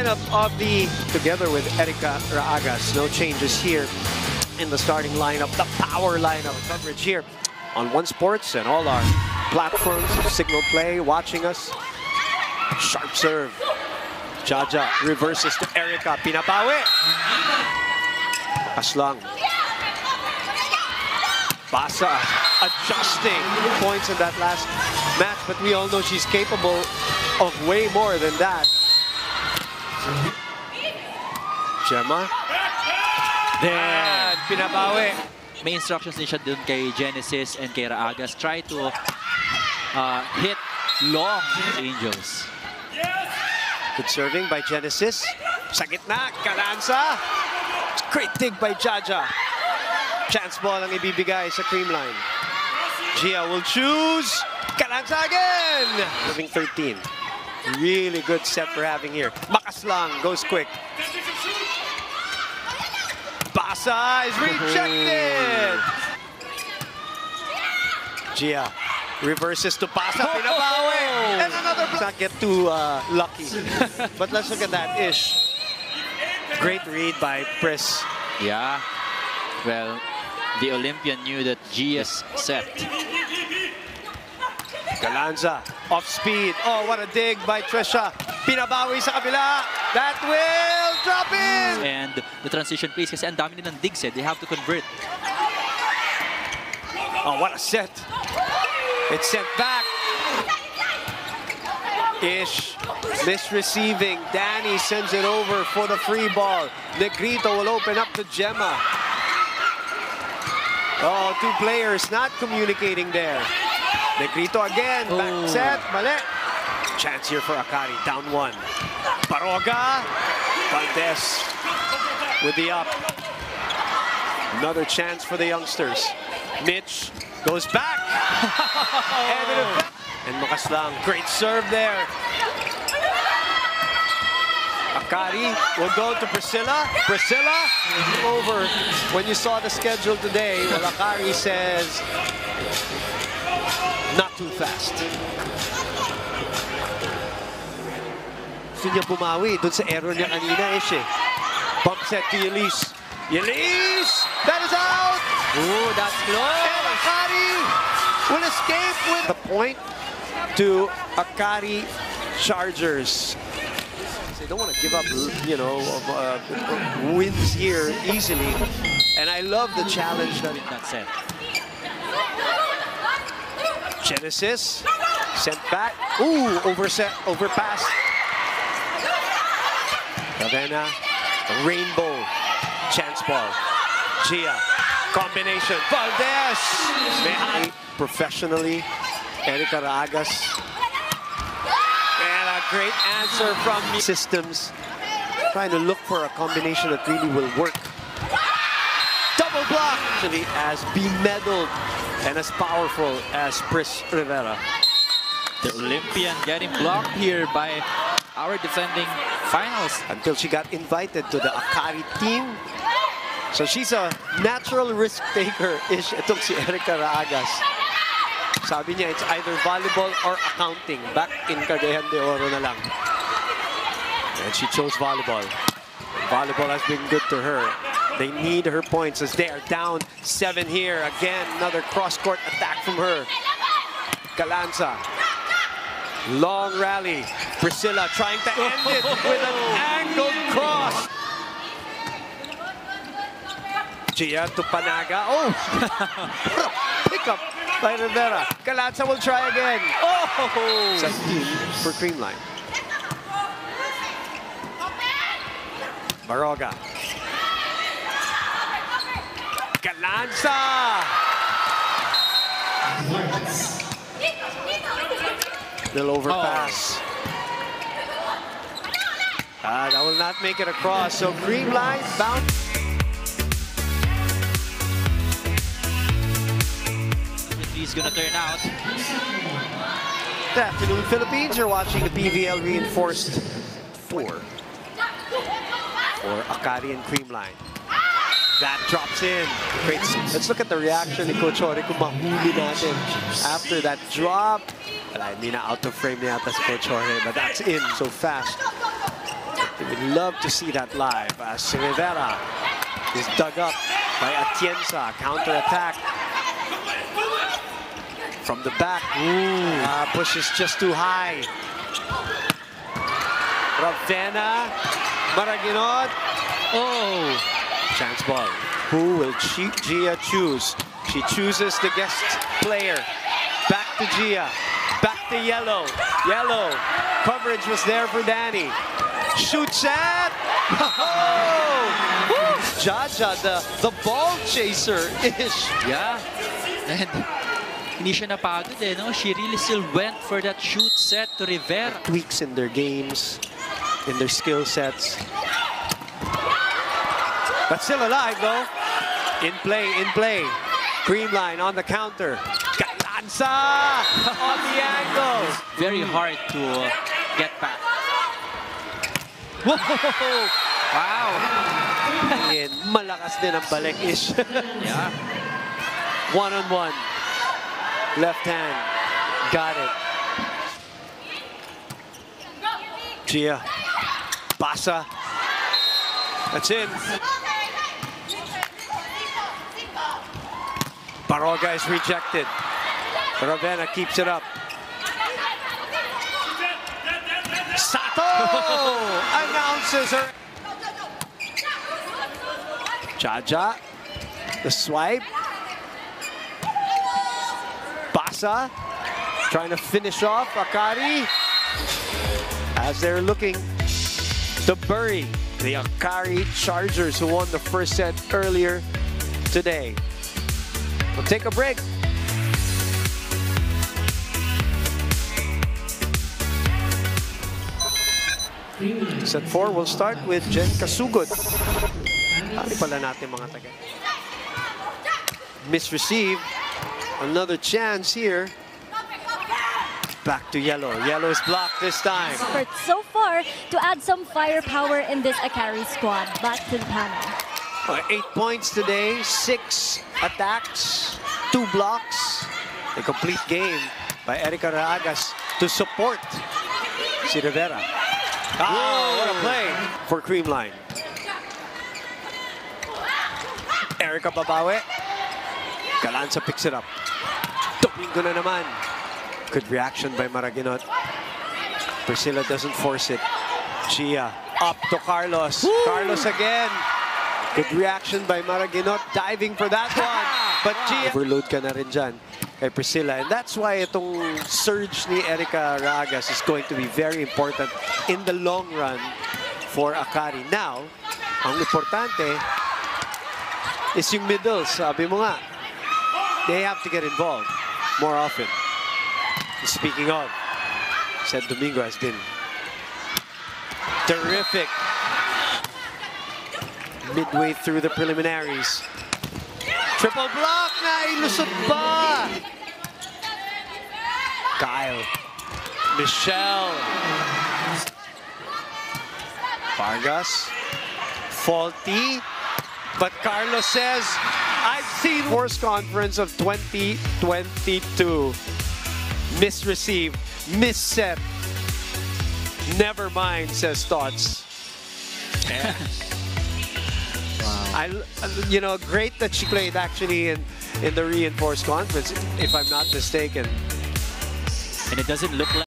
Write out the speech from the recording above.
lineup of the, together with Erika Raagas, no changes here in the starting lineup, the power lineup coverage here on One Sports and all our platforms, Cignal Play, watching us. Sharp serve. Jaja reverses to Erika. Pinabawi. Aslang. Basa adjusting points in that last match, but we all know she's capable of way more than that. Gemma. There. Pinabawi. May instructions din siya dun kay Genesis and kay Raagas. Try to uh, hit long Angels. Good serving by Genesis. Sa gitna, Calanza. Great dig by Jaja. Chance ball ang ibibigay sa cream line. Gia will choose. Calanza again. Moving 13. Really good set for having here. Makaslang goes quick. Basa is rejected. Jia reverses to Basa. Pinabawi. And another block. Not get too uh, lucky. but let's look at that. Ish. Great read by Pris. Yeah. Well, the Olympian knew that Jia's set. Galanza off speed. Oh, what a dig by Trisha. Pinabawi sa kabila. That will drop in. And the transition plays kasi ang dami nilang digs eh. They have to convert. Oh, what a set. It's sent back. Ish misreceiving. Danny sends it over for the free ball. Negrito will open up to Jema. Oh, two players not communicating there. Negrito again. Back Oh. set. Mali. Chance here for Akari. Down one. Paroga. Valdez with the up. Another chance for the youngsters. Mitch goes back. and, and Makaslang, great serve there. Akari will go to Priscilla. Priscilla over. When you saw the schedule today, well, Akari says, not too fast. Gusto niya bumawi dun sa error niya kanina, Ish. eh. Bump set to Elise. Elise! That is out! Ooh, that's And! Akari will escape with the point to Akari Chargers. They don't want to give up, you know, uh, wins here easily. And I love the challenge that That set. Genesis sent back. Ooh, overset, overpass. Ravena, uh, rainbow, chance ball. Jia, combination. Valdez. May- Professionally, Erika Raagas. And a great answer from me. systems. Trying to look for a combination that really will work. Double block. As be-medaled and as powerful as Pris Rivera. The Olympian getting blocked here by our defending finals. until she got invited to the Akari team. So she's a natural risk taker ish itong si Erika Raagas. Sabi niya, it's either volleyball or accounting. Back in Cagayan de Oro na lang. And she chose volleyball. Volleyball has been good to her. They need her points as they are down seven here. Again, another cross-court attack from her. Galanza. Long rally. Priscilla trying to end it with an angled cross. Jia to Panaga. Oh! Pick up by Rivera. Galanza will try again. Oh! 17 for Creamline. Baroga. Galanza! Little overpass. Ah, that will not make it across. So green line bound. He's gonna turn out. Good afternoon, Philippines. You're watching the PVL Reinforced 4 for Akari and Creamline. That drops in. Great. Let's look at the reaction ni Coach Ore kung mahuli natin after that drop. Wala, hindi na out of frame yata si Coach Jorge, but that's in so fast. Activity Would love to see that live. As Rivera is dug up by Atienza. Counter-attack. From the back. Uh, pushes just too high. Ravena. Maraguinot. Oh! Chance ball. Who will Chi- Jia choose? She chooses the guest player. Back to Jia. Back to Yellow. Yellow. Coverage was there for Danny. Shoots at. Oh! Jaja, the, the ball chaser ish. Yeah. And hindi siya napagod eh, no? She really still went for that shoot set to Rivera. Tweaks in their games, in their skill sets. But still alive though. In play, in play. Creamline on the counter. Galanza on the angle. Very hard to uh, get back. Whoa! Wow! And malakas din ang balik ish. Yeah. one on one. Left hand. Got it. Jia. Basa. That's in. Baroga is rejected. Ravena keeps it up. Sato announces her. Jaja. The swipe. Basa trying to finish off Akari as they're looking to bury the Akari Chargers who won the first set earlier today. We'll take a break. Set 4 will start with Jen Kasugod. Sabi pala natin mga taga. Misreceived. Another chance here. Back to Yellow. Yellow is blocked this time. so far to add some firepower in this Akari squad. Back to the panel. Uh, eight points today, six attacks, two blocks. A complete game by Erika Raagas to support si Rivera. Ah, what a play for Creamline. Erica Babawe. Galanza picks it up. Domingo na naman. Good reaction by Maraguinot. Priscilla doesn't force it. Jia up to Carlos. Carlos again. Good reaction by Maraguinot. Diving for that one. But Jia... Overload ka na rin dyan kay Priscilla. And that's why itong surge ni Erika Raagas is going to be very important in the long run for Akari. Now, ang importante is yung middles. Sabi mo nga, they have to get involved more often. Speaking of, said Domingo has been terrific midway through the preliminaries. Triple block na ilusot pa. Kyle. Michelle. Vargas. Faulty. But Carlos says, I've seen Force Conference of 2022. Misreceived. Misset. Never mind, says Tots. I, you know, great that she played actually in, in the reinforced conference, if I'm not mistaken. And it doesn't look like